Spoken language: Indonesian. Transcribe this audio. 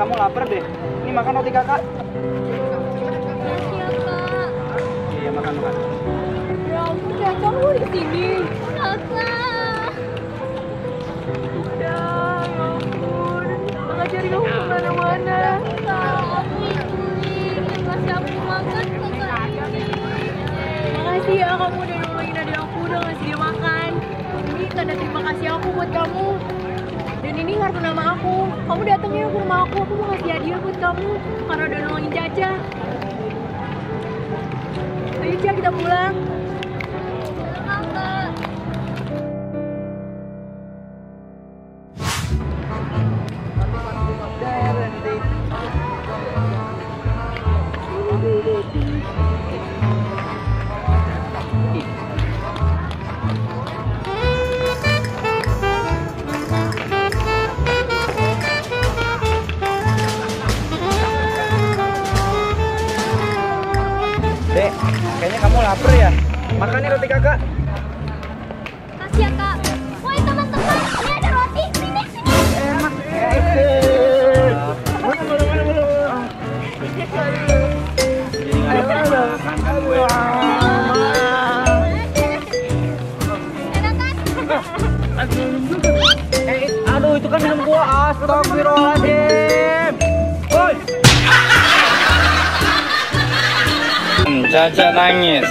kamu lapar deh. Ini makan roti kakak. Iya. Iya, makan makan. Ya ampun Caca lu di sini. Kakak. Udah, ya ampun. Kakak cari kamu ke mana-mana. Makasih ya kamu udah nolongin adik aku, udah ngasih dia makan. Ini tanda terima kasih aku buat kamu. Dan ini kartu nama aku. Kamu datang ya ke rumah aku, aku mau ngasih hadiah buat kamu. Karena udah nolongin Caca. Ayo Caca kita pulang. Kakak. Dek, kayaknya kamu lapar ya. Makan nih roti kakak. Kasih ya kak. Woi teman-teman, ini ada roti. Sini sini. Enak. Mana mana mana mana. Jadi nggak ada makan kan gue. Enak? Eh, aduh itu kan minum gua. Astagfirullahaladzim. Chacha Nangis.